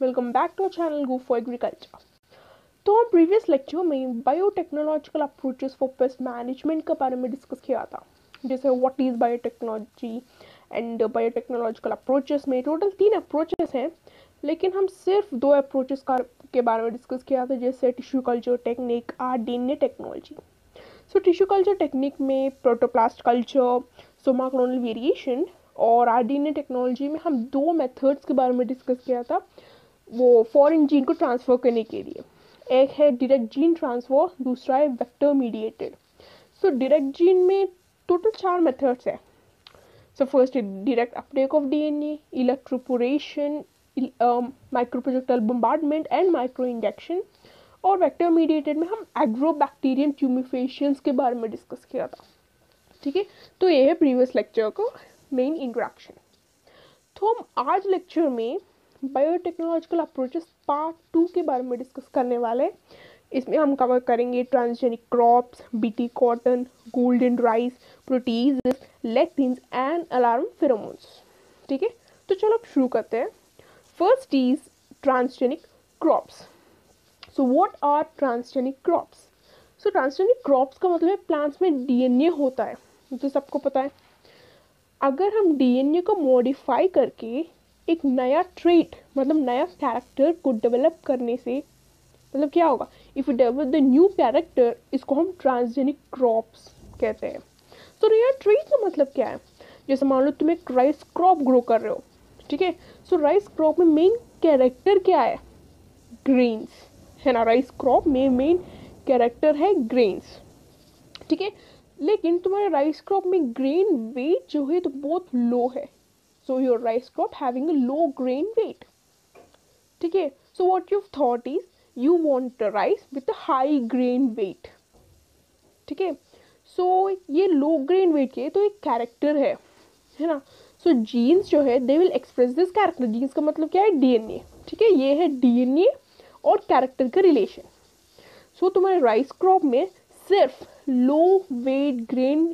Welcome back to channel Go for Agriculture तो हम previous lecture में biotechnological approaches for pest management के बारे में डिस्कस किया था। जैसे what is biotechnology and biotechnological approaches में टोटल तीन अप्रोचेस हैं, लेकिन हम सिर्फ़ दो अप्रोचेस का के बारे में डिस्कस किया था, जैसे tissue culture technique R D technology so tissue culture technique में protoplast culture somaclonal variation और आर डी टेक्नोलॉजी में हम दो मेथड्स के बारे में डिस्कस किया था। वो फॉरेन जीन को ट्रांसफ़र करने के लिए। एक है डायरेक्ट जीन ट्रांसफ़र दूसरा है vector mediated so direct gene में टोटल चार मेथड्स है। So first direct uptake of DNA electroporation microprojectile bombardment and micro injection और वेक्टर मीडिएटेड में हम एग्रो एग्रोबैक्टीरियम ट्यूमिफेशंस के बारे में डिस्कस किया था। ठीक है? तो ये है प्रीवियस लेक्चर का मेन इंट्रोडक्शन तो हम आज लेक्चर में बायोटेक्नोलॉजिकल अप्रोचेस पार्ट टू के बारे में डिस्कस करने वाले हैं। इसमें हम कवर करेंगे transgenic crops BT cotton golden rice protease lectins and alarm pheromones ठीक है? तो चलो अब शुरू करते हैं। First is transgenic crops so what are transgenic crops so transgenic crops का मतलब है प्लांट्स में डीएनए होता है। तो सबको पता है। अगर हम डीएनए को मॉडिफाई करके एक नया ट्रेट मतलब नया कैरेक्टर को डेवलप करने से मतलब क्या होगा? If you develop the new character इसको हम ट्रांसजेनिक क्रॉप्स कहते हैं। सो नया ट्रेट का मतलब क्या है? जैसे मान लो तुम एक राइस क्रॉप ग्रो कर रहे हो, ठीक है? सो राइस क्रॉप में मेन कैरेक्टर क्या है? ग्रेन्स है ना? राइस क्रॉप में मेन कैरेक्टर है ग्रेन्स ठीक है? लेकिन तुम्हारे राइस क्रॉप में ग्रेन वेट जो है तो बहुत लो है। So your rice crop having a low grain weight ठीक है so what you thought is you want rice with high grain weight ठीक है सो ये लो ग्रेन वेट के तो एक कैरेक्टर है है ना? सो so, जीन्स जो है they will express this character genes का मतलब क्या है? डीएनए ठीक है? ये है डीएनए और कैरेक्टर का रिलेशन सो so, तुम्हारे राइस क्रॉप में सिर्फ़ लो वेट ग्रेन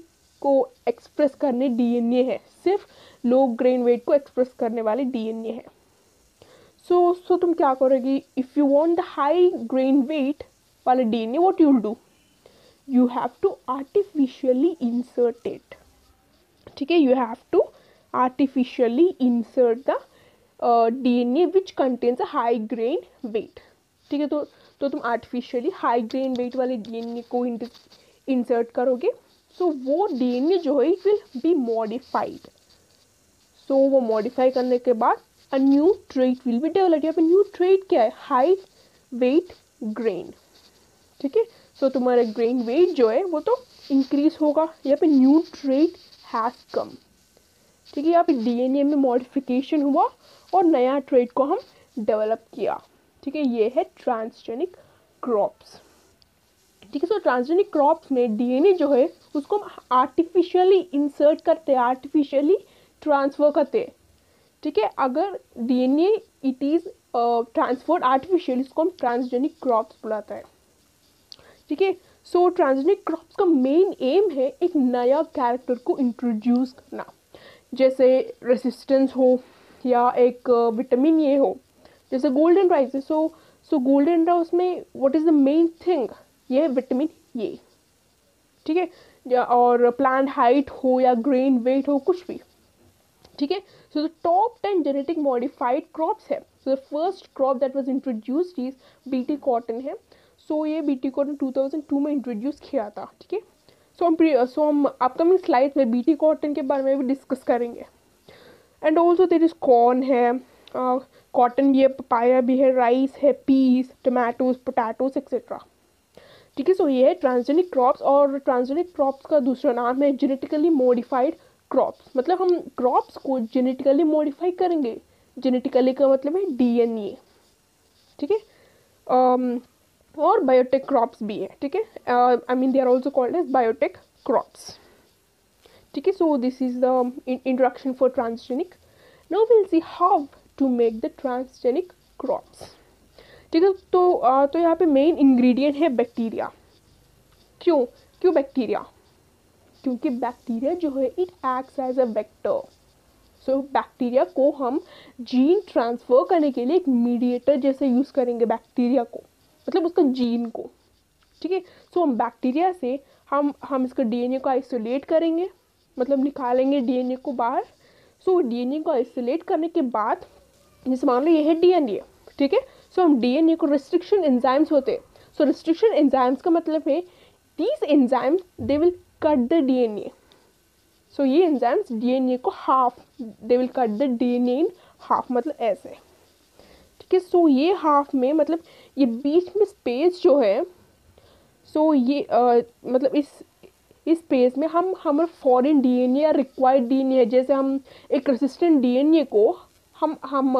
को एक्सप्रेस करने डीएनए है। सिर्फ़ लो ग्रेन वेट को एक्सप्रेस करने वाले डीएनए है। सो so, सो so तुम क्या करोगी? If you want the high grain weight वाले DNA what you will do you have to artificially insert it ठीक है? You have to artificially insert the DNA which contains a high grain weight ठीक है? तो तो तुम artificially high grain weight वाले D N A को insert करोगे। सो वो डीएनए जो है it will be modified so वो मॉडिफाई करने के बाद a new trait will be develop यहाँ न्यू ट्रेट क्या है? हाई वेट ग्रेन ठीक है? सो तुम्हारा ग्रेन वेट जो है, वो तो इंक्रीज होगा. यहाँ पे न्यू ट्रेट हैज़ कम ठीक है? यहाँ पे डीएनए में मॉडिफिकेशन हुआ और नया ट्रेट को हम डेवलप किया. ठीक है? ये है ट्रांसजेनिक क्रॉप्स ठीक है सो ट्रांसजेनिक क्रॉप्स में डीएनए जो है, उसको हम आर्टिफिशियली इंसर्ट करते हैं आर्टिफिशियली ट्रांसफ़र करते हैं। ठीक है, अगर DNA it is transferred artificially उसको हम ट्रांसजेनिक क्रॉप्स बुलाते हैं। ठीक है सो ट्रांसजेनिक क्रॉप्स का मेन एम है एक नया कैरेक्टर को इंट्रोड्यूस करना। जैसे रेसिस्टेंस हो या एक विटामिन ये हो। जैसे golden rice so so golden rice में what is the main thing ये विटामिन ये ठीक है? और प्लांट हाइट हो या ग्रेन वेट हो कुछ भी ठीक है? So the top ten genetic modified crops है। So the first crop that was introduced is BT cotton है। सो so, ये बीटी कॉटन 2002 में इंट्रोड्यूस किया था ठीक है? सो हम सो हम अपकमिंग स्लाइड में बीटी कॉटन के बारे में भी डिस्कस करेंगे। And also there is corn है कॉटन भी है पपाया भी है राइस है पीस टमाटोज पोटैटोज एक्सेट्रा ठीक है सो ये है ट्रांसजेनिक क्रॉप्स और ट्रांसजेनिक क्रॉप्स का दूसरा नाम है जेनेटिकली मॉडिफाइड क्रॉप्स मतलब हम क्रॉप्स को जेनेटिकली मॉडिफाई करेंगे। जेनेटिकली का मतलब है डीएनए ठीक है? और बायोटेक क्रॉप्स भी है, ठीक है? I mean they are also called as biotech crops ठीक है so this is the introduction for transgenic no will see how to make the transgenic crops ठीक है? तो आ, तो यहाँ पे मेन इंग्रेडिएंट है बैक्टीरिया क्यों? क्यों बैक्टीरिया क्योंकि बैक्टीरिया जो है it acts as a vector so bacteria को हम जीन ट्रांसफ़र करने के लिए एक मीडिएटर जैसे यूज़ करेंगे बैक्टीरिया को. मतलब उसका जीन को. ठीक है? सो हम बैक्टीरिया से हम हम इसका डीएनए को आइसोलेट करेंगे. मतलब निकालेंगे डीएनए को बाहर. सो डीएनए को आइसोलेट करने के बाद जैसे मान लो ये है डीएनए ठीक है? सो हम डीएनए को रिस्ट्रिक्शन एंजाइम्स होते सो रिस्ट्रिक्शन एंजाइम्स का मतलब है these enzymes they will cut the DNA so ये एंजाइम्स डीएनए को half they will cut the D DNA in half मतलब ऐसे. ठीक है? सो ये हाफ़ में मतलब ये बीच में स्पेस जो है सो so ये आ, मतलब इस इस स्पेस में हम हमारे फॉरेन डीएनए या रिक्वायर्ड डीएनए जैसे हम एक रेसिस्टेंट डीएनए को हम हम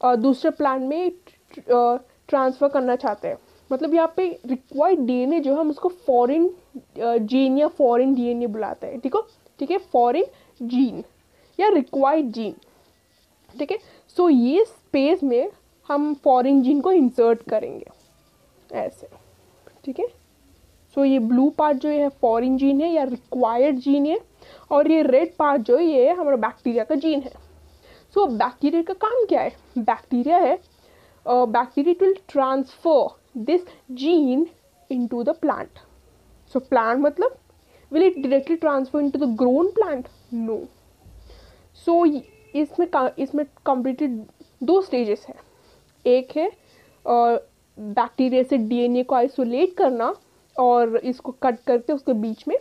दूसरे प्लान में ट्रांसफ़र करना चाहते हैं। मतलब यहाँ पे रिक्वायर्ड डीएनए जो है हम उसको फॉरेन जीन या फॉरेन डीएनए बुलाते हैं, ठीक है? ठीक है? फॉरेन जीन या रिक्वायर्ड जीन ठीक है? सो ये स्पेस में हम फॉरेन जीन को इंसर्ट करेंगे, ऐसे, ठीक है? सो ये ब्लू पार्ट जो है फॉरेन जीन है या रिक्वायर्ड जीन है, और ये रेड पार्ट जो है ये हमारा बैक्टीरिया का जीन है। सो बैक्टीरिया का काम क्या है? बैक्टीरिया है bacteria will transfer this gene into the plant so plant मतलब will it directly transfer into the grown plant no so इसमें इसमें कंप्लीटेड दो स्टेजेस है. एक है बैक्टीरिया से डीएनए को आइसोलेट करना और इसको कट करके उसके बीच में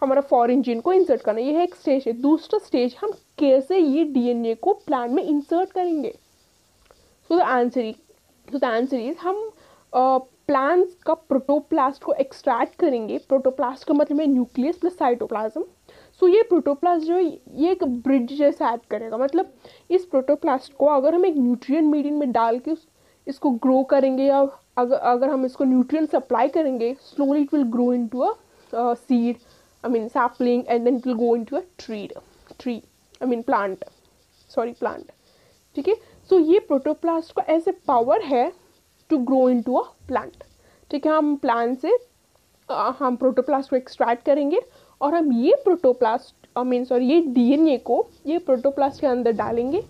हमारा फॉरेन जीन को इंसर्ट करना। यह है एक स्टेज है। दूसरा स्टेज हम कैसे ये डीएनए को प्लांट में इंसर्ट करेंगे? So the answer so the answer is हम प्लांट्स का प्रोटोप्लास्ट को एक्सट्रैक्ट करेंगे। प्रोटोप्लास्ट का मतलब है न्यूक्लियस प्लस साइटोप्लाज्म सो ये प्रोटोप्लास्ट जो है, ये एक ब्रिज जैसा ऐड करेगा। मतलब इस प्रोटोप्लास्ट को अगर हम एक न्यूट्रिएंट मीडियम में डाल के इसको ग्रो करेंगे या अगर अगर हम इसको न्यूट्रिएंट सप्लाई करेंगे slowly it will grow into a seed I mean sapling and then it will go into a tree tree I mean plant sorry plant ठीक है सो ये प्रोटोप्लास्ट का ऐसे पावर है to grow into a plant ठीक है? हम plant से हम प्रोटोप्लास्ट को एक्सट्रैक्ट करेंगे और हम ये प्रोटोप्लास्ट आई मीन सॉरी ये डीएनए को, ये प्रोटोप्लास्ट के अंदर डालेंगे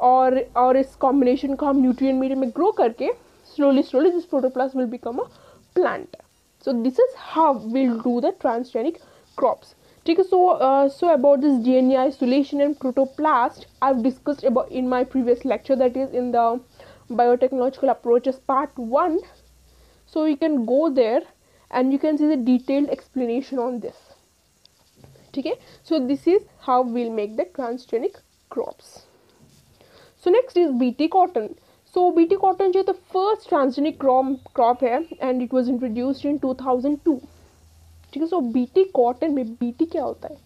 और और इस कॉम्बिनेशन को हम न्यूट्रिएंट मीडियम में ग्रो करके slowly slowly this protoplasm will become a plant so this is how will do the transgenic crops ठीक है so uh, so about this DNA isolation and protoplast I've discussed about in my previous lecture that is in the biotechnological approaches part 1 so you can go there and you can see the detailed explanation on this ठीक है so this is how we'll make the transgenic crops so next is BT cotton so BT cotton जो है the first transgenic crop crop है and it was introduced in 2002 ठीक है so BT cotton में BT क्या होता है?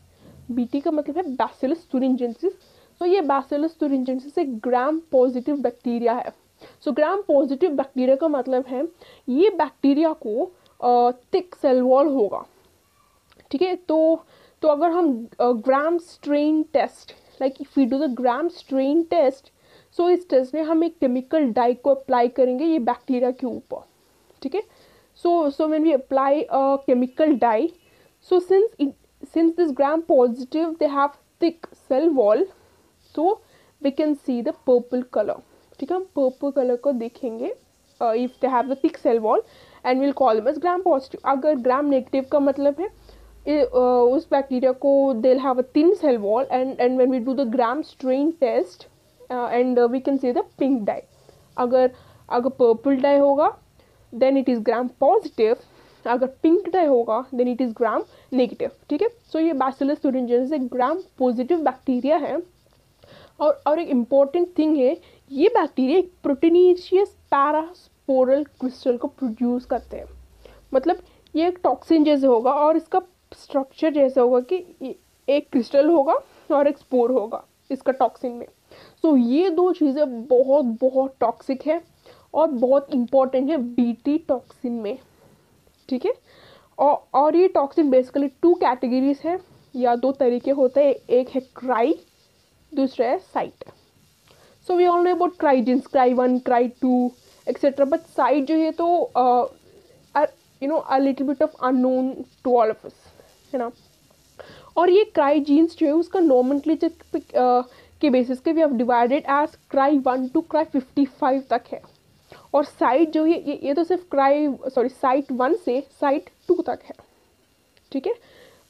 BT का मतलब है बैसिलस तुरिंजेंसिस तो ये बैसिलस तुरिंजेंसिस एक ग्राम पॉजिटिव बैक्टीरिया है. सो ग्राम पॉजिटिव बैक्टीरिया का मतलब है, ये बैक्टीरिया को थिक सेल वॉल होगा. ठीक है तो तो अगर हम Gram stain test like if you do the Gram stain test so इस टेस्ट में हम एक केमिकल डाई को अप्लाई करेंगे ये बैक्टीरिया के ऊपर. ठीक है so so when we apply a chemical dye so since it, since this gram positive they have thick cell wall so we can see the purple color. ठीक है हम पर्पल कलर को देखेंगे if they have the thick cell wall and will call them as Gram positive अगर ग्राम negative का मतलब है उस बैक्टीरिया को they have a thin cell wall and and when we do the Gram stain test and we can see the pink dye अगर अगर purple dye होगा then it is Gram positive अगर pink dye होगा then it is Gram negative ठीक है? सो ये bacillus तुरिंजेंसिस एक gram positive bacteria है। और और एक इंपॉर्टेंट थिंग है ये बैक्टीरिया एक प्रोटीनीशियस पैरास्पोरल क्रिस्टल को प्रोड्यूस करते हैं। मतलब ये एक टॉक्सिन जैसे होगा और इसका स्ट्रक्चर जैसा होगा कि एक क्रिस्टल होगा और एक स्पोर होगा इसका टॉक्सिन में। सो so, ये दो चीज़ें बहुत बहुत टॉक्सिक है। और बहुत इंपॉर्टेंट है बीटी टॉक्सिन में, ठीक है? और और ये टॉक्सिन बेसिकली टू कैटेगरीज है, या दो तरीके होते हैं, एक है क्राई दूसरा है Cyt so we all know about cry cry genes cry one cry two etcetera but Cyt जो है तो you know a little bit of unknown to all of us है ना? और ये क्राई जीन्स जो है, उसका नॉमन के बेसिस के we have divided as cry one two cry fifty five तक है। और साइट जो है, ये ये तो सिर्फ़ क्राई सॉरी साइट वन से साइट टू तक है। ठीक है?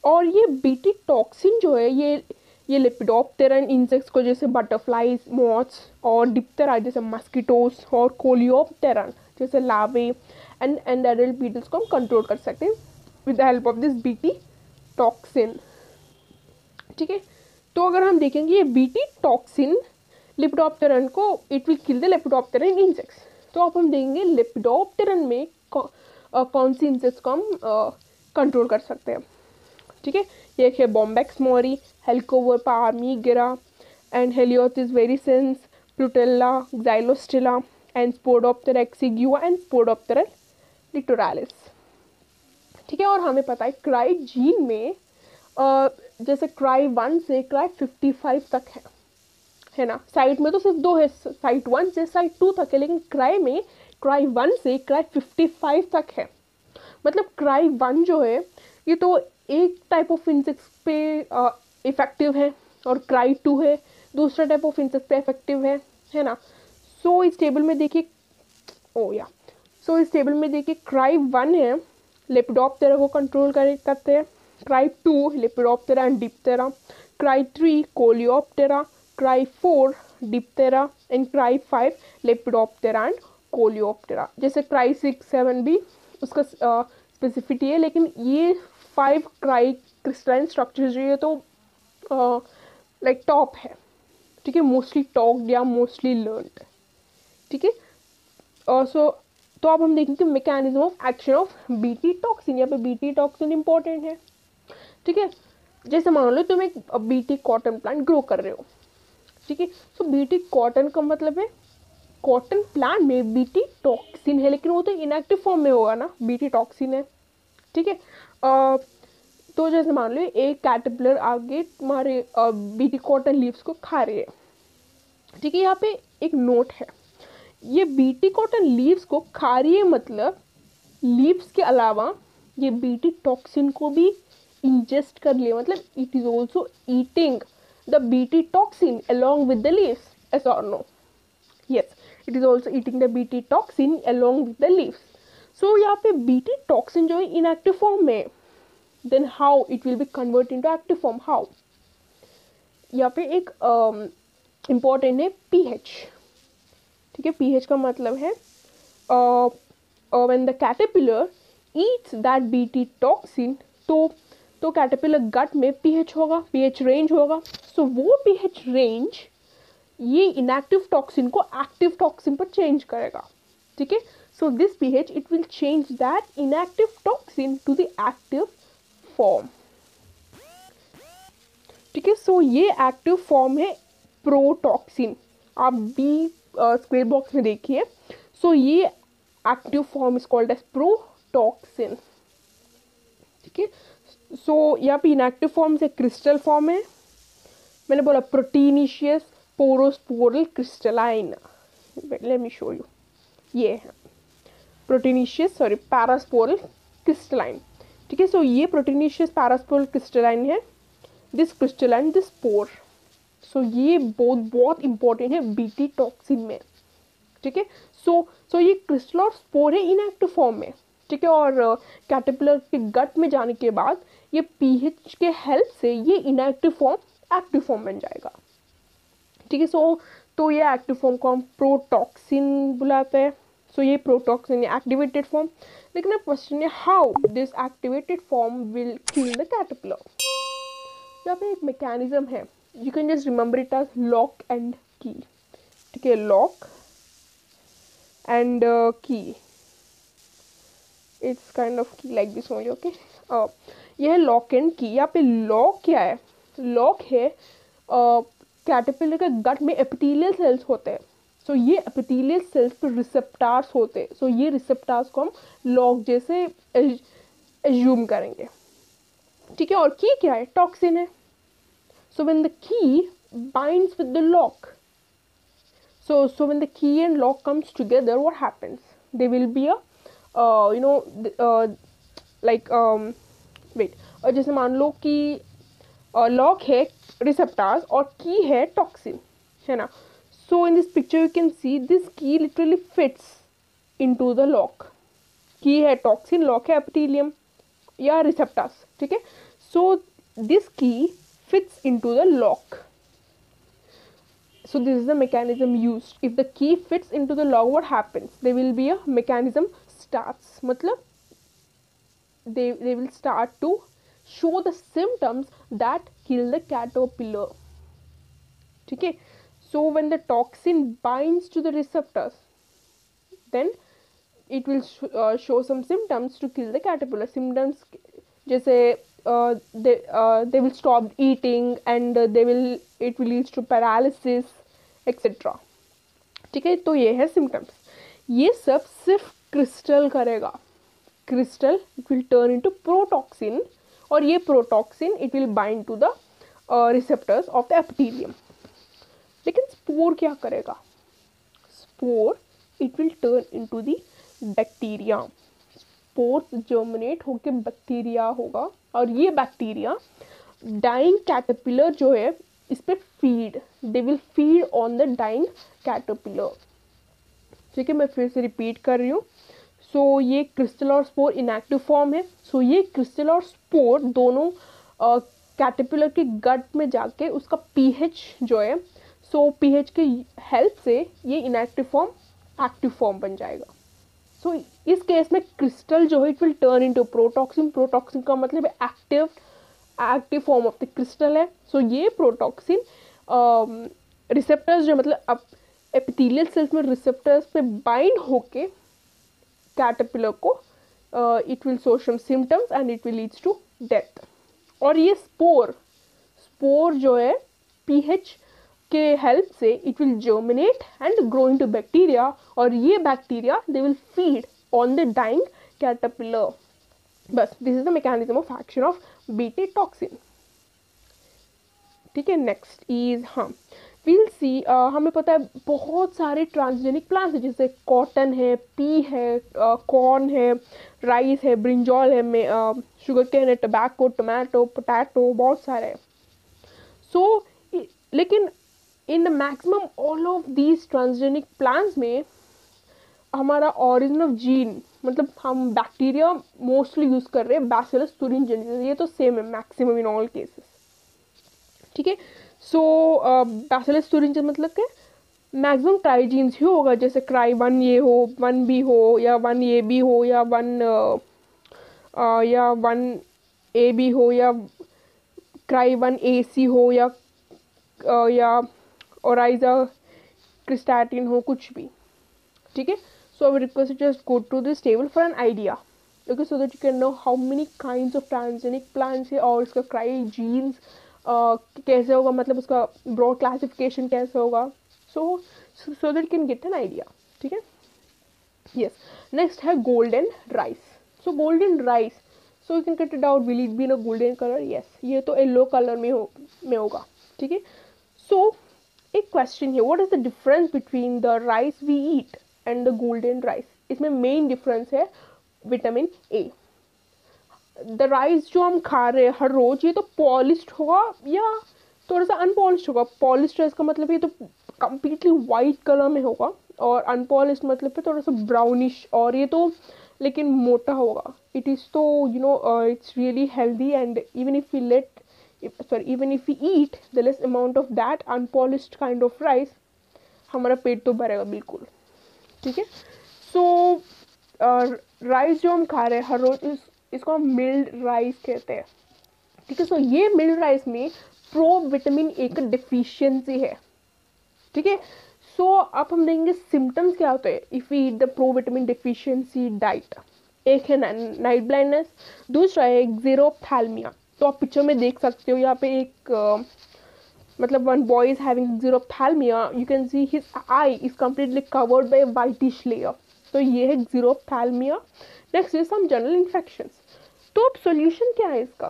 और ये बीटी टॉक्सिन जो है, ये ये लेपिडोप्टेरन इंसेक्ट्स को जैसे बटरफ्लाइज मॉथ्स और डिप्टेरा जैसे मस्कीटोस और कोलियोप्टेरन जैसे larvae and and adult beetles को हम कंट्रोल कर सकते हैं with the help of this BT toxin ठीक है? तो अगर हम देखेंगे ये बीटी टॉक्सिन लिपिडोप्टेरन को it will kill the lepidopteran insects तो आप हम देखेंगे लेपिडोप्टेरन में कौन सी इंसेक्ट्स को हम कंट्रोल कर सकते हैं। ठीक है? ये है Bombyx Mori Helicoverpa armigera and Heliothis virescens Plutella xylostella and Spodoptera exigua and Spodoptera littoralis ठीक है? और हमें पता है क्राई जीन में जैसे क्राई वन से क्राई फिफ्टी फाइव तक है। है ना? साइट में तो सिर्फ़ दो है साइट वन से साइट टू तक है लेकिन क्राई में क्राई वन से क्राई फिफ्टी फाइव तक है। मतलब क्राई वन जो है ये तो एक टाइप ऑफ़ इंसेक्ट्स पे इफ़ेक्टिव है और क्राई टू है दूसरा टाइप ऑफ़ इंसेक्ट पे इफ़ेक्टिव है है ना? सो so, इस टेबल में देखिए ओ या सो इस टेबल में देखिए क्राई वन है लेपिडोप्टेरा को कंट्रोल कर करते हैं। Cry two lepidoptera and diptera Cry three coleoptera Cry four diptera and Cry five lepidoptera and coleoptera जैसे क्राई सिक्स सेवन भी उसका स्पेसिफिटी है, लेकिन ये फाइव क्राई क्रिस्टलाइन स्ट्रक्चर जो है तो लाइक टॉप है। ठीक है? मोस्टली टॉक्ड या मोस्टली लर्नड ठीक है? सो तो अब हम देखेंगे mechanism of action of BT toxin यहाँ पे बीटी टॉक्सिन इंपॉर्टेंट है। ठीक है? जैसे मान लो, तुम एक बीटी कॉटन प्लांट ग्रो कर रहे हो। ठीक है? सो बीटी कॉटन का मतलब है कॉटन प्लांट में बीटी टॉक्सिन है, लेकिन वो तो इनएक्टिव फॉर्म में होगा ना? बीटी टॉक्सिन है, ठीक है? तो जैसे मान लो एक कैटरपिलर आगे तुम्हारे बीटी कॉटन लीव्स को खा रही है, ठीक है? यहाँ पे एक नोट है। ये बीटी कॉटन लीव्स को खा रही है मतलब लीव्स के अलावा ये बीटी टॉक्सिन को भी इंजेस्ट कर लिया मतलब it is also eating the BT toxin along with the leaves yes or no yes it is also eating the BT toxin along with the leaves so यहाँ पे बीटी टॉक्सिन जो है inactive form में then how it will be convert into active form यहाँ पे एक important um, है P ठीक है पी का मतलब है when the caterpillar eats that BT toxin तो तो कैटेपिलर गट में पीएच होगा पीएच रेंज होगा। सो so, वो पीएच रेंज ये इनएक्टिव टॉक्सिन को एक्टिव टॉक्सिन पर चेंज करेगा। ठीक है? सो this pH, it will change that inactive toxin to the active form. ठीक है? सो ये एक्टिव फॉर्म है प्रोटॉक्सिन आप बी स्क्वेयर बॉक्स में देखिए। सो ये active form is called as protoxin ठीक है? सो यहाँ पे इनएक्टिव फॉर्म से क्रिस्टल फॉर्म है। मैंने बोला proteinaceous parasporal crystalline let me show you ये है। प्रोटीनिशियस सॉरी पैरास्पोरल क्रिस्टलाइन ठीक है सो ये प्रोटीनिशियस पैरास्पोरल क्रिस्टलाइन है। This crystalline this pore so ये बहुत बहुत इंपॉर्टेंट है बीटी टॉक्सिन में। ठीक है सो सो ये क्रिस्टल और स्पोर है इनएक्टिव फॉर्म में। ठीक है और कैटरपिलर uh, के गट में जाने के बाद ये पीएच के हेल्प से ये इनएक्टिव फॉर्म एक्टिव फॉर्म बन जाएगा। ठीक है सो तो ये एक्टिव फॉर्म को हम प्रोटॉक्सिन बुलाते हैं। सो ये प्रोटॉक्सिन एक्टिवेटेड फॉर्म लेकिन अब क्वेश्चन है how this activated form will kill the caterpillar यहाँ पे एक मैकेनिज्म है। You can just remember it as lock and key ठीक है lock and key it's kind of key like this only okay यह है लॉक एंड की यहाँ पे लॉक क्या है? लॉक है कैटरपिलर uh, के गट में एपिथेलियल सेल्स होते हैं। सो so, ये एपिथेलियल सेल्स पे रिसेप्टार्स होते हैं। सो so, ये रिसेप्टार्स को हम लॉक जैसे एज्यूम करेंगे। ठीक है और की क्या है? टॉक्सिन है। So when the key binds with the lock so so when the key and lock comes together what happens they will be a you know like wait और जैसे मान लो कि लॉक है रिसेप्टार्स और की है toxin है ना? So in this picture you can see this key literally fits into the lock key है टॉक्सिन लॉक है एपिथेलियम या रिसेप्टार्स ठीक है? So this key fits into the lock so, this is the mechanism used. If the key fits into the lock, what happens? There will be a mechanism starts. matlab they they will start to show the symptoms that kill the caterpillar okay so when the toxin binds to the receptors then it will sh uh, show some symptoms to kill the caterpillar symptoms जैसे uh, they uh, they will stop eating and uh, they will it will lead to paralysis etcetera ठीक है तो ये है symptoms ये सब सिर्फ़ crystal करेगा crystal it will turn into protoxin और ये protoxin it will bind to the receptors of the epithelium लेकिन स्पोर क्या करेगा? Spore it will turn into the bacteria spore germinate होकर बैक्टीरिया होगा और ये बैक्टीरिया डाइंग कैटरपिलर जो है इस पर feed they will feed on the dying caterpillar ठीक है, मैं फिर से रिपीट कर रही हूँ। सो so, ये क्रिस्टल और स्पोर इनएक्टिव फॉर्म है. सो so, ये क्रिस्टल और स्पोर दोनों कैटरपिलर के गट में जाके उसका पीएच जो है सो so, पीएच के हेल्प से ये इनएक्टिव फॉर्म एक्टिव फॉर्म बन जाएगा. सो so, इस केस में क्रिस्टल जो है it will turn into protoxin protoxin का मतलब active active form of the crystal है. सो so, ये प्रोटॉक्सिन रिसेप्टर्स uh, जो मतलब अब एपिथेलियल सेल्स में रिसेप्टर्स पे बाइंड होके कैटरपिलर को it will show some symptoms and it will leads to death और ये स्पोर स्पोर जो है पीएच के हेल्प से it will germinate and grow into bacteria और ये bacteria they will feed on the dying caterpillar बस this is the mechanism of action of BT toxin ठीक है नेक्स्ट इज़ हाँ विल सी हमें पता है बहुत सारे ट्रांसजेनिक प्लांट्स हैं जैसे कॉटन है पी है कॉर्न uh, है राइस है ब्रिंजॉल है में शुगर केन है टबैको टोमेटो पोटैटो बहुत सारे सो so, लेकिन in the maximum all of these transgenic plants में हमारा ऑरिजिन ऑफ़ जीन मतलब हम बैक्टीरिया मोस्टली यूज़ कर रहे हैं बैसेलस तुरिंजेनिस ये तो सेम है मैक्सिमम इन ऑल केसेस ठीक है? सो बैसिलस तुरिंजेनिस मतलब क्या? मैक्सिमम ट्राइजीन्स ही होगा जैसे क्राई वन ये हो वन बी हो या वन ए बी हो या वन या वन ए बी हो या क्राई वन ए सी हो या या ओराइजा क्रिस्टैटिन हो कुछ भी। ठीक है? Would request you just go to this table for an idea. Okay, so that you can know how many kinds of transgenic plants है और उसका क्राई जीन्स कैसे होगा मतलब उसका ब्रॉड क्लासिफिकेशन कैसे होगा? So so that can get an idea ठीक है? यस नेक्स्ट है golden rice so golden rice so you can cut it out will it be in a golden colour yes ये तो येलो कलर में हो, में होगा, ठीक है? सो एक क्वेश्चन है what is the difference between the rice we eat and the golden rice इसमें मेन डिफरेंस है विटामिन ए द राइस जो हम खा रहे हैं हर रोज ये तो पॉलिश होगा या थोड़ा सा अनपॉलिश्ड होगा? पॉलिश राइस का मतलब ये तो कम्प्लीटली वाइट कलर में होगा और अनपॉलिश मतलब पे थोड़ा सा ब्राउनिश और ये तो लेकिन मोटा होगा। इट इज़ तो you know it's really healthy and even if you let sorry even if you eat the less amount of that unpolished kind of rice हमारा पेट तो भरेगा बिल्कुल। ठीक है? सो राइस जो हम खा रहे हैं हर रोज इस, इसको हम मिल्ड राइस कहते हैं। ठीक है सो ये मिल्ड राइस में प्रो विटामिन ए का डिफिशियंसी है। ठीक है सो अब हम देखेंगे सिम्टम्स क्या होते हैं। If eat the provitamin deficiency diet एक है नाइट ब्लाइंडनेस दूसरा है जीरोथैल्मिया तो आप पिक्चर में देख सकते हो, यहाँ पे एक मतलब one boy having xerophthalmia, you can see his eye is completely covered by a whitish layer तो ये है zero xerophthalmia next is some general infections तो अब solution क्या है इसका?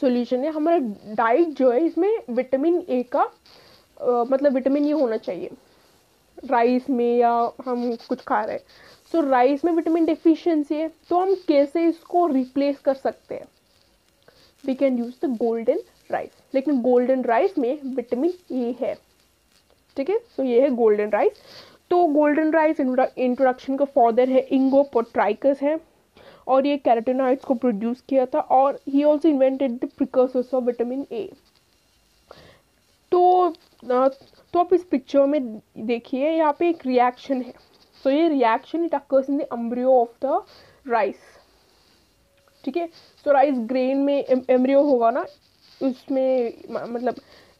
सोल्यूशन है हमारा डाइट जो है इसमें विटामिन ए का आ, मतलब विटामिन ये होना चाहिए। राइस में या हम कुछ खा रहे हैं। सो so, राइस में विटामिन डिफिशियंसी है तो हम कैसे इसको रिप्लेस कर सकते हैं? We can use the golden rice लेकिन गोल्डन राइस में विटामिन ए है। ठीक है? सो ये है गोल्डन राइस तो गोल्डन राइस इंट्रोडक्शन का फादर है इंगो पोट्राइकस है। और ये कैरेटिनॉइड्स को प्रोड्यूस किया था और he also invented the precursors of vitamin A तो तो आप इस पिक्चर में देखिए यहाँ पे एक रिएक्शन है। सो so, ये reaction it occurs in the embryo of the rice ठीक है? सो राइस ग्रेन में एम्ब्रियो होगा ना उसमें मतलब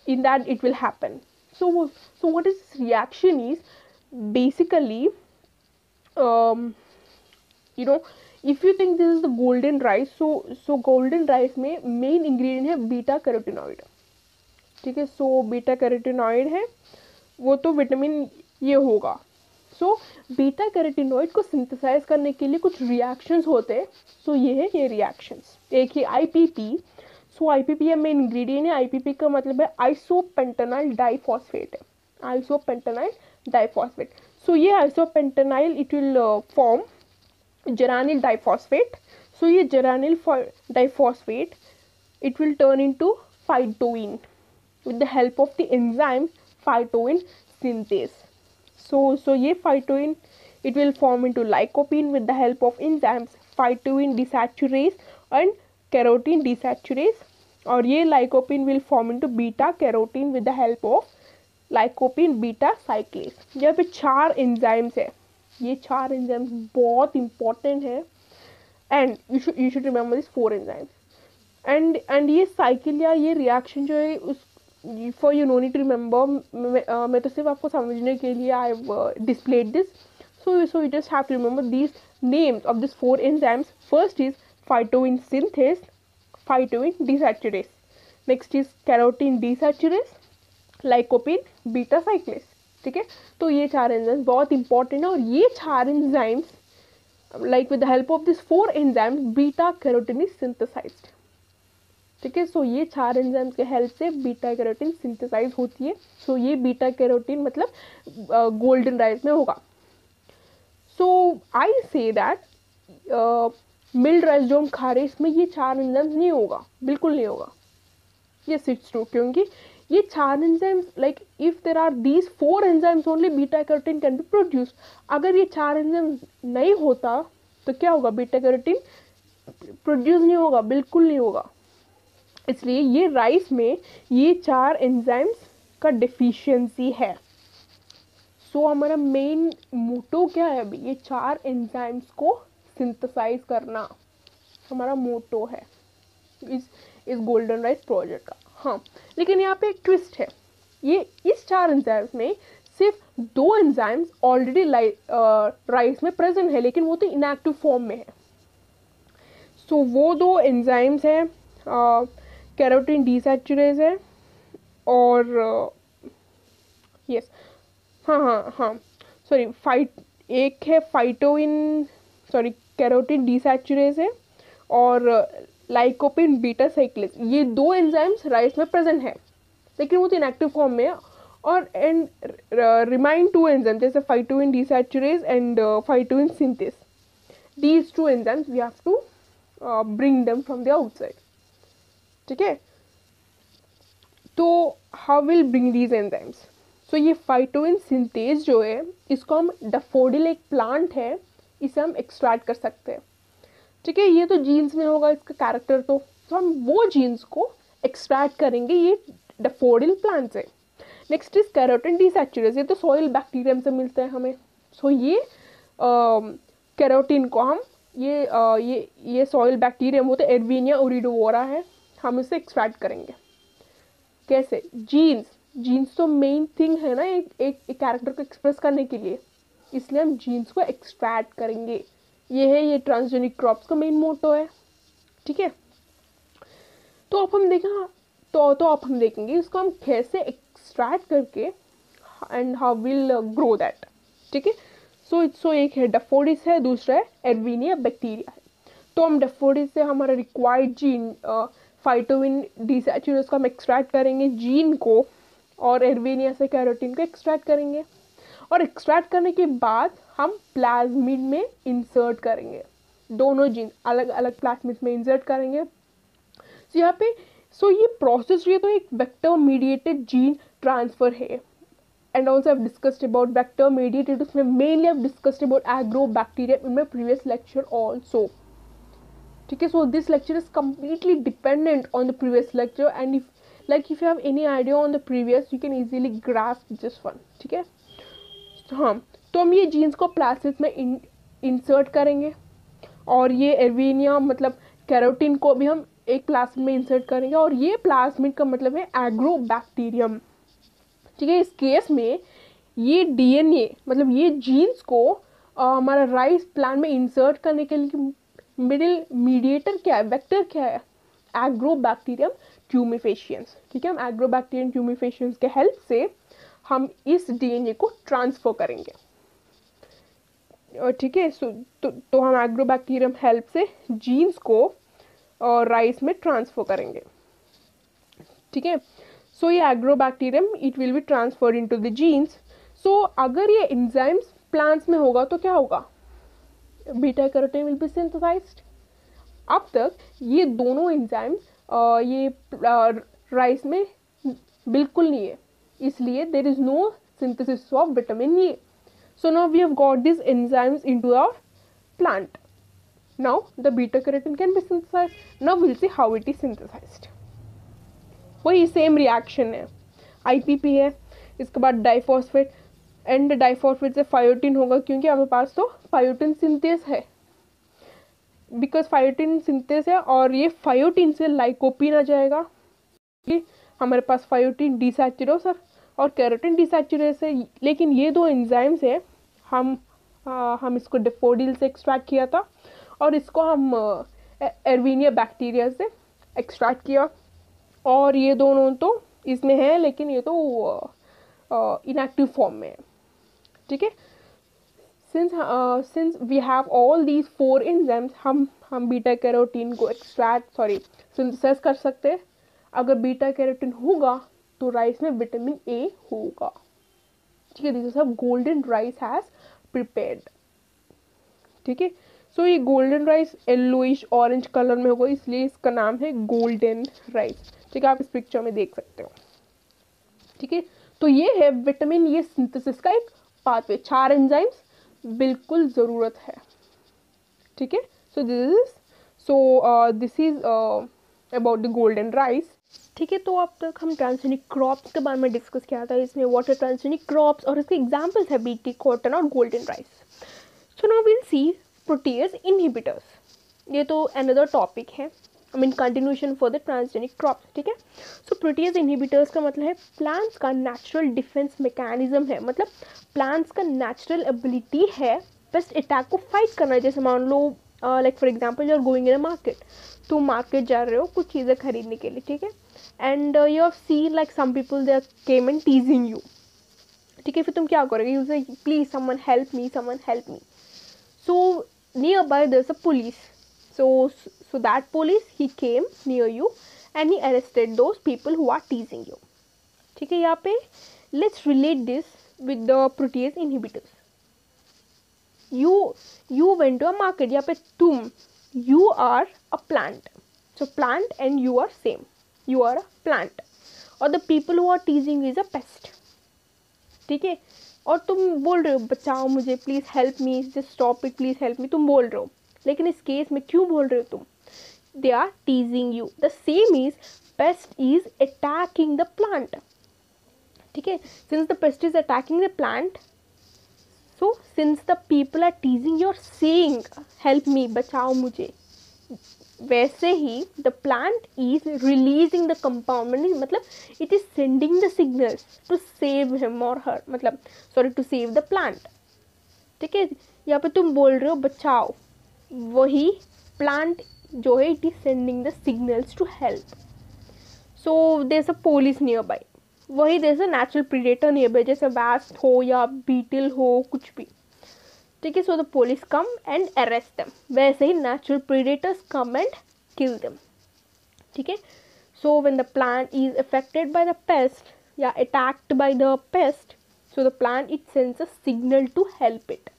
in that it will happen so so what is reaction is basically you know if you think this is the golden rice so so golden rice में main ingredient है beta carotenoid ठीक है so beta carotenoid है, वो तो vitamin ये होगा। So beta carotenoid को सिंथेसाइज करने के लिए कुछ रिएक्शंस होते हैं। सो ये है, ये रिएक्शंस एक ही आईपीपी सो आईपीपी है मेन इंग्रेडिएंट है। आईपीपी का मतलब है isopentenyl diphosphate isopentenyl diphosphate so ये isopentenyl it will form geranyl diphosphate so ये geranyl diphosphate it will turn into phytoene with the help of the enzyme phytoene synthase so so ये phytoene it will form into lycopene with the help of enzymes phytoene desaturase and carotene desaturase और ये lycopene will form into beta carotene with the help of lycopene beta cyclase यहाँ पे चार enzymes हैं। ये चार enzymes बहुत important है। And you should remember this four enzymes and and ये साइकिल या ये रिएक्शन जो है, उस for you no to remember मैं तो सिर्फ़ आपको समझने के लिए I displayed this so you so you just have to remember this names of this four enzymes first is phytoene synthase phytoene desaturase next is carotene desaturase lycopene beta cyclase ठीक है? तो ये चार एंजाइम्स बहुत important है और ये चार enzymes like with the help of this four enzymes beta carotene is synthesized ठीक है? सो ये चार एंजाइम्स के हेल्प से बीटा कैरोटीन सिंथेसाइज होती है। सो so ये बीटा कैरोटीन मतलब गोल्डन uh, राइस में होगा। So I say that milled rice जो हम खा रहे हैं इसमें ये चार एंजाइम्स नहीं होगा। बिल्कुल नहीं होगा। ये सिक्स ट्रू क्योंकि ये चार enzymes like if there are these four enzymes only beta carotene can be produce अगर ये चार एंजाइम्स नहीं होता तो क्या होगा? बीटा कैरोटीन प्रोड्यूस नहीं होगा बिल्कुल नहीं होगा। इसलिए ये राइस में ये चार एंजाइम्स का डिफिशियंसी है। सो so, हमारा मेन मोटो क्या है अभी? ये चार एंजाइम्स को सिंथेसाइज करना। हमारा मोटो है। इस इस गोल्डन राइस प्रोजेक्ट का। हाँ लेकिन यहाँ पे एक ट्विस्ट है। ये इस चार एंजाइम्स में सिर्फ़ दो एंजाइम्स ऑलरेडी राइस में प्रेजेंट है लेकिन वो तो इनएक्टिव फॉर्म में है। सो so, वो दो एंजाइम्स हैं कैरोटीन डीसैचुरेज है और यस हाँ हाँ हाँ सॉरी फाइट एक है फाइटोइन सॉरी कैरोटीन डीसैचुरेज है और लाइकोपिन बीटा साइक्लिस ये दो एंजाइम्स राइस में प्रेजेंट है, लेकिन वो तो इनएक्टिव फॉर्म में है। और एंड रिमाइंड टू एंजाइम जैसे phytoene desaturase and phytoene synthase these two enzymes we have to bring them from the outside ठीक है? तो how will bring these enzymes so ये फाइटोइन सिंथेज जो है, इसको हम डफोडिल एक प्लांट है, इसे हम एक्सट्रैक्ट कर सकते हैं। ठीक है ये तो जीन्स में होगा इसका कैरेक्टर तो तो हम वो जीन्स को एक्सट्रैक्ट करेंगे ये डफोडिल प्लांट से। नेक्स्ट इज़ कैरोटिन डिसैचुरेज ये तो सॉइल बैक्टीरियम से मिलता है हमें। सो so, ये कैरोटीन को हम ये आ, ये ये सॉइल बैक्टीरियम होते एडवीनिया ओरिडोवोरा है हम इसे एक्सट्रैक्ट करेंगे। कैसे? जीन्स जीन्स तो मेन थिंग है ना एक एक कैरेक्टर को एक्सप्रेस करने के लिए। इसलिए हम जीन्स को एक्सट्रैक्ट करेंगे। ये है, ये ट्रांसजेनिक क्रॉप्स का मेन मोटो है, ठीक है? तो अब हम देखें तो तो अब हम देखेंगे इसको हम कैसे एक्सट्रैक्ट करके and how will grow that ठीक है? सो सो एक है डेफोडिस है, दूसरा है एडविनिया बैक्टीरिया है। तो हम डेफोडिस से हमारा रिक्वायर्ड जीन फाइटोविन डिसैचुरस को हम एक्सट्रैक्ट करेंगे जीन को, और एडविनिया से कैरोटीन को एक्सट्रैक्ट करेंगे। और एक्सट्रैक्ट करने के बाद हम प्लाज्मिड में इंसर्ट करेंगे। दोनों जीन अलग अलग प्लाज्मिड में इंसर्ट करेंगे। सो यहाँ पे सो so ये प्रोसेस है तो एक वेक्टर मीडिएटेड जीन ट्रांसफ़र है। And also have discussed about vector mediated उसमें mainly have discussed about agro bacteria in my previous lecture also ठीक है so this lecture is completely dependent on the previous lecture and if like if you have any idea on the previous you can easily grasp this one ठीक है? हाँ। तो हम ये genes को प्लासिस में इंसर्ट करेंगे। और ये एरवीनिया मतलब कैरोटीन को भी हम एक प्लास्मिड में इंसर्ट करेंगे। और ये प्लास्मिड का मतलब है एग्रो बैक्टीरियम ठीक है, इस केस में ये डीएनए मतलब ये जीन्स को हमारा राइस प्लान में इंसर्ट करने के लिए मिडिल मीडिएटर क्या है? वेक्टर क्या है? एग्रो बैक्टीरियम ट्यूमिफेशियंस ठीक है, हम एग्रो बैक्टीरियम ट्यूमिफेशियंस के हेल्प से हम इस डीएनए को ट्रांसफ़र करेंगे। ठीक है तो, तो हम एग्रोबैक्टीरियम हेल्प से जीन्स को और राइस में ट्रांसफ़र करेंगे। ठीक है? सो ये agrobacterium it will be transfer into the genes so अगर ये एंजाइम्स प्लांट्स में होगा तो क्या होगा? Beta carotene will be synthesized अब तक ये दोनों एंजाइम ये राइस में बिल्कुल नहीं है। इसलिए there is no synthesis of vitamin A so now we have got this enzymes into our plant now the beta carotene can be synthesized. Now we'll see how it is synthesized. वही same reaction है. IPP है, इसके बाद diphosphate and diphosphate से phytoene होगा, क्योंकि हमारे पास तो फायोटिन सिंथेस है. बिकॉज़ फायोटिन सिंथेस है, और ये फायोटिन से लाइकोपिन आ जाएगा. कि हमारे पास फायोटिन डिसैचुरोस और कैरोटिन डिसैचुरेस है, लेकिन ये दो एंजाइम्स है हम आ, हम इसको डिफोडिल से एक्सट्रैक्ट किया था और इसको हम एरवीनिया बैक्टीरिया से एक्सट्रैक्ट किया। और ये दोनों तो इसमें है लेकिन ये तो इनएक्टिव फॉर्म में है। ठीक है? Since since we have all these four enzymes हम हम बीटा कैरोटीन को एक्सट्रैक्ट सॉरी सिंथेसाइज कर सकते हैं। अगर बीटा कैरोटीन होगा तो राइस में विटामिन ए होगा। ठीक है दिस सब गोल्डन राइस हैज़ प्रिपेयर्ड ठीक है? सो ये golden rice yellowish orange colour में होगा, इसलिए इसका नाम है गोल्डन राइस ठीक है, आप इस पिक्चर में देख सकते हो। ठीक है? तो ये है विटामिन ये सिंथेसिस का एक पाथवे चार एंजाइम्स बिल्कुल ज़रूरत है। ठीक है? So this is so this is about the golden rice ठीक है तो अब तक हम ट्रांसजेनिक क्रॉप्स के बारे में डिस्कस किया था। इसमें वाटर ट्रांसजेनिक क्रॉप्स और इसके एग्जाम्पल्स है बीटी कॉटन और golden rice so now will see protease inhibitors ये तो अनदर टॉपिक है। I mean continuation for the transgenic crop ठीक है? सो प्रोटीज इनहिबिटर्स का मतलब है प्लांट्स का नेचुरल डिफेंस मैकेनिज्म है। मतलब प्लांट्स का नेचुरल एबिलिटी है बेस्ट अटैक को फाइट करना जैसे मान लो like for example you are going in a market तुम मार्केट जा रहे हो कुछ चीज़ें खरीदने के लिए, ठीक है? And you have seen like some people they are came and teasing you ठीक है, फिर तुम क्या करोगे? You say please one help me someone help me so nearby दस a police so so that police he came near you and he arrested those people who are teasing you ठीक है, यहाँ पे let's relate this with the protease inhibitors you you went to a market यहाँ पे तुम you are a plant. So, plant and you are same. You are a plant. और people who are teasing you is a pest. ठीक है? और तुम बोल रहे हो, बचाओ मुझे please help me just stop it please help me तुम बोल रहे हो। लेकिन इस केस में क्यों बोल रहे हो तुम? They are teasing you the same is pest is attacking the plant ठीक है? Since the pest is attacking the plant so since the people are teasing you're saying help me बचाओ मुझे. वैसे ही the plant is releasing the compound मतलब it is sending the signals to save him और her मतलब sorry to save the plant ठीक है? यहाँ पे तुम बोल रहे हो, बचाओ. वही प्लांट जो है it is sending the signals to help so there a police nearby वही अ नेचुरल प्रीडेटर नियर जैसे वैस्ट हो या बीटल हो, कुछ भी। ठीक है so the police come and arrest them वैसे ही natural predators come and kill them ठीक है so when the plant is affected by the pest या attacked by the pest so the plant it sense a signal to help it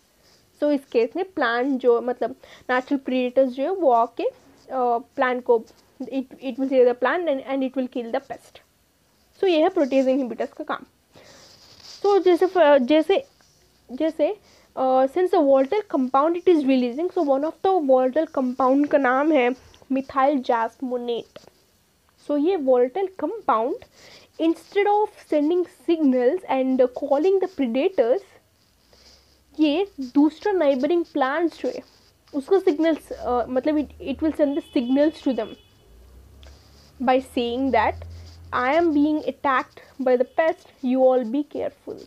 so इस case में plant जो मतलब natural predators जो है, वो आके प्लांट को it it will the and and it will kill the pest so ये है प्रोटीज इनहिबिटर्स का काम। सो so, जैसे जैसे जैसे since volatile compound it is releasing so one of the volatile compound का नाम है मिथाइल जैस्मोनेट सो ये volatile compound instead of sending signals and calling the predators ये दूसरा नाइबरिंग प्लांट्स जो है उसको सिग्नल्स मतलब it will send the signals to them by saying that I am being attacked by the pest, you all be careful.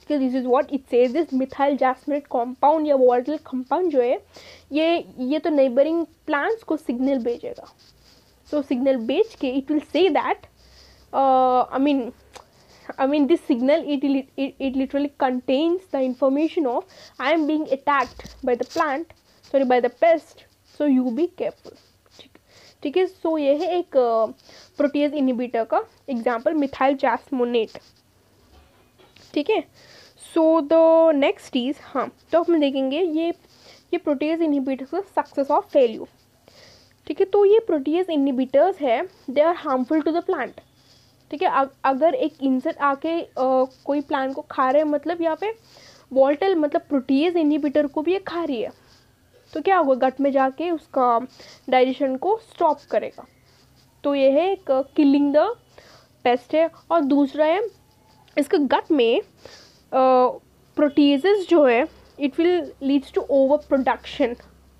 Because this is what it says this methyl jasmonate compound या volatile compound जो है ये ये तो neighboring plants को signal भेजेगा so signal भेज के it will say that uh, I mean I mean this signal it, it, it literally contains the information of I am being attacked by the plant sorry by the pest so you be careful ठीक है? सो ये है एक protease inhibitor का example methyl jasmonate ठीक है? So the next is हाँ तो हम देखेंगे ये ये प्रोटीज इनिबिटर्स का सक्सेस ऑफ़ फेल्यू ठीक है? तो ये प्रोटीज इनिबिटर्स है they are harmful to the plant ठीक है? अगर एक इंसेक्ट आके आ, कोई प्लांट को खा रहे हैं मतलब यहाँ पे वॉल्टल मतलब प्रोटीज इनिबिटर को भी ये खा रही है। तो क्या होगा, गट में जाके उसका डाइजेशन को स्टॉप करेगा। तो ये है एक किलिंग द पेस्ट है और दूसरा है, इसका गट में प्रोटीजेस जो है it will leads to over production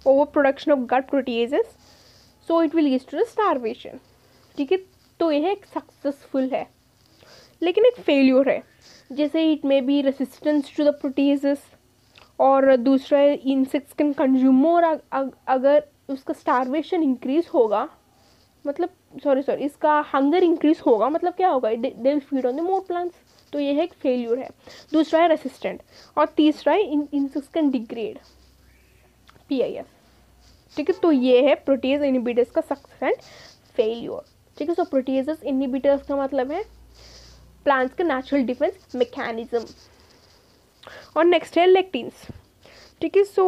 over production of gut proteases so it will leads to the starvation ठीक है? तो यह एक सक्सेसफुल है। लेकिन एक फेल्यूर है। जैसे it may be resistance to the proteases और दूसरा इंसेक्ट्स कैन कंज्यूम मोर अगर उसका स्टारवेशन इंक्रीज होगा मतलब सॉरी सॉरी इसका हंगर इंक्रीज होगा मतलब क्या होगा they will feed on the more plants तो ये है एक फेल्यूर है। दूसरा है रेसिस्टेंट और तीसरा है insects can degrade P I F ठीक है तो ये है प्रोटीज इनिबिटर्स का सक्सेस एंड फेल्यूर ठीक है सो प्रोटीज इनिबिटर्स का मतलब है प्लांट्स का नेचुरल डिफेंस मैकेनिज्म और नेक्स्ट है लेक्टिन्स ठीक है सो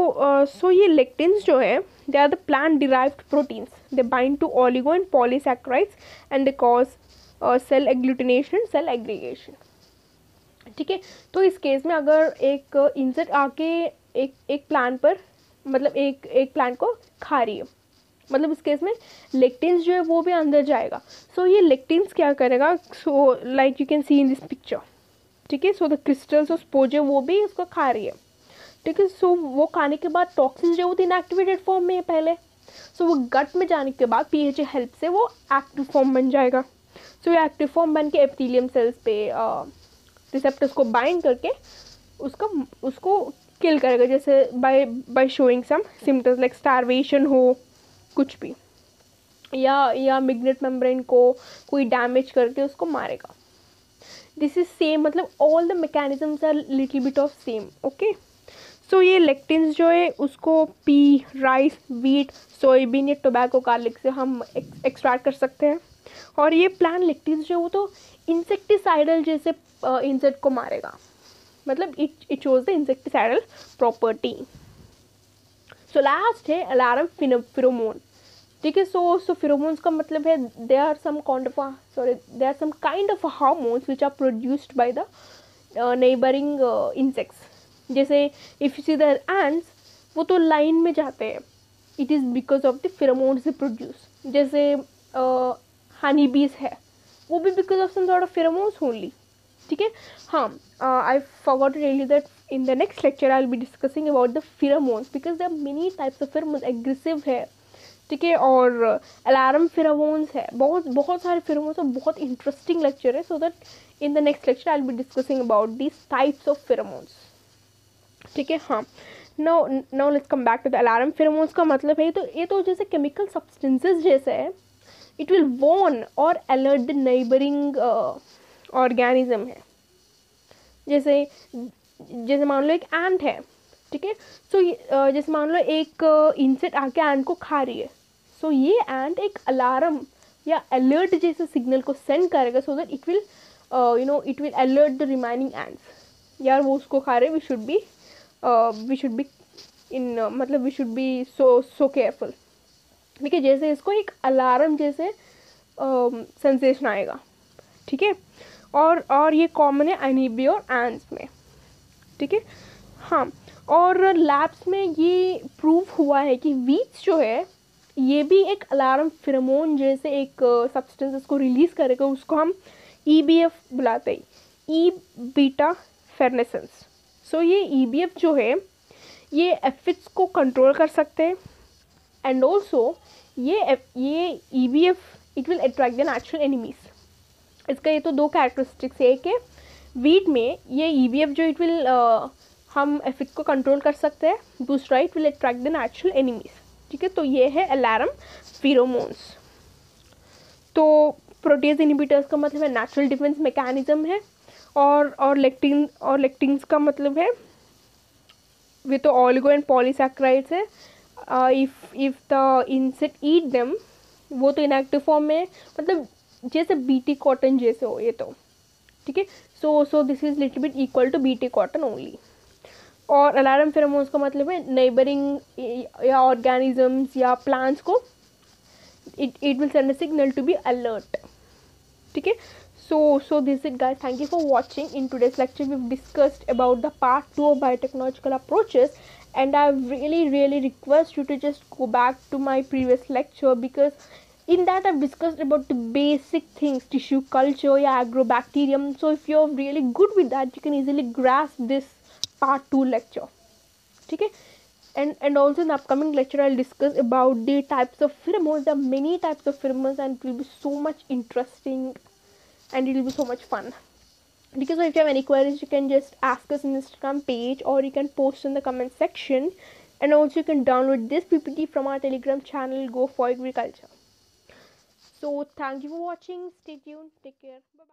सो ये लेक्टिन्स जो है they are the plant derived proteins they bind to oligo and polysaccharides and they cause cell agglutination and cell aggregation ठीक है तो इस केस में अगर एक इंसेक्ट आके एक एक प्लांट पर मतलब एक एक प्लांट को खा रही है मतलब इस केस में लेक्टिन्स जो है वो भी अंदर जाएगा. सो so, ये लेक्टिन्स क्या करेगा? So like you can see in this picture ठीक है? सो द क्रिस्टल्स और स्पोजे वो भी उसको खा रही है। ठीक है? सो वो खाने के बाद टॉक्सिन जो वो तो इनएक्टिवेटेड फॉर्म में है पहले। सो वो गट में जाने के बाद पीएच हेल्प से वो एक्टिव फॉर्म बन जाएगा। सो ये एक्टिव फॉर्म बन के एप्टीलियम सेल्स पे रिसेप्टर्स को बाइंड करके उसका, उसको किल करेगा। जैसे by by showing some symptoms like starvation हो, कुछ भी। या या मिग्नेट मेम्ब्रेन को कोई डैमेज करके उसको मारेगा। दिस इज़ सेम मतलब all the mechanisms are little bit of same okay so ये लेक्टिन्स जो है, उसको पी राइस वीट सोयाबीन या टोबैको गार्लिक से हम एक्सट्रैक्ट कर सकते हैं। और ये प्लान लेक्टिन्स जो है, वो तो इंसेक्टिसाइडल जैसे इंसेक्ट को मारेगा। मतलब it it shows the insecticidal property so last है अलार्म फिरोमोन ठीक है सो सो फिरोमोन्स का मतलब है they are some kind of sorry they are some kind of hormones which are produced by the neighbouring insects जैसे if you see the ants वो तो line में जाते हैं। It is because of the pheromones they produce जैसे honey uh, bees है। वो भी because of some of pheromones only ठीक है? हाँ I forgot to that in the next lecture i'll be discussing about the pheromones because there are many types of pheromones aggressive है। ठीक है और अलार्म फिरामोन्स है। बहुत बहुत सारे फिरामोन्स और बहुत इंटरेस्टिंग लेक्चर है so that in the next lecture I be discussing about this types of pheromones ठीक है? हाँ। No no let's come back to the alarm pheromones का मतलब है तो ये तो जैसे केमिकल सब्सटेंसेस जैसे है इट विल वॉर्न और अलर्ट द नेबरिंग ऑर्गेनिज्म है। जैसे जैसे मान लो एक एंट है, ठीक है? सो जैसे मान लो एक इंसेक्ट आके एंट को खा रही है। सो so, ये एंड एक अलार्म या अलर्ट जैसे सिग्नल को सेंड करेगा so that it will you know it will alert the remaining ends यार वो उसको खा रहे we should be we should be in मतलब we should be so so careful ठीक है जैसे इसको एक अलार्म जैसे सेंसेशन uh, आएगा ठीक है? और और ये कॉमन है अनीबी और एंस में ठीक है? हाँ और लैब्स में ये प्रूव हुआ है कि वीट्स जो है ये भी एक अलार्म फिरमोन जैसे एक सब्सटेंस इसको रिलीज़ करेगा, उसको हम ई बी एफ़ बुलाते हैं। ई बीटा फेरनेसेंस सो ये ई बी एफ़ जो है, ये एफिट्स को कंट्रोल कर सकते हैं। एंड ऑल्सो ये ये E B F it will attract the natural enemies इसका ये तो दो कैरेक्टरिस्टिक्स है एक है वीट में ये ई बी एफ़ जो इट विल हम एफिक को कंट्रोल कर सकते हैं। दूसरा it will attract the natural enemies ठीक है? तो ये है अलार्म फिरोमोन्स तो प्रोटीज इनिबिटर्स का मतलब है नेचुरल डिफेंस मैकेनिज्म है और और लेक्टिन और लेक्टिन्स का मतलब है वे तो ऑलिगो एंड पॉलीसैक्राइड्स है. If if the insect eat them वो तो इनएक्टिव फॉर्म में मतलब जैसे बीटी कॉटन जैसे हो ये तो. ठीक है? So so this is little bit equal to BT cotton only और अलार्म फेरोमोन्स का मतलब है नेबरिंग या ऑर्गेनिजम्स या प्लांट्स को it it will send a signal to be alert ठीक है? So so this it guys thank you for watching in today's lecture we discussed about the part two of biotechnological approaches and I really really request you to just go back to my previous lecture because in that I discussed about the basic things tissue culture या agrobacterium so if you are really good with that you can easily grasp this part 2 lecture. Okay? And and also in the upcoming lecture i'll discuss about the types of pheromones there are many types of pheromones and it will be so much interesting and it will be so much fun. Because if you have any queries you can just ask us in instagram page or you can post in the comment section. And also you can download this ppt from our telegram channel go for agriculture. So thank you for watching. Stay tuned. Take care. Bye bye